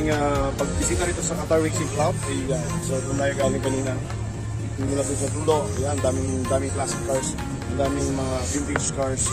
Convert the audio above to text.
ating uh, pagbisita rito sa Qatar Racing Club. Ayan. Ah, so kung tayo galing kanina, hindi mula sa dulo. Ayan, daming, daming classic cars, daming mga vintage cars.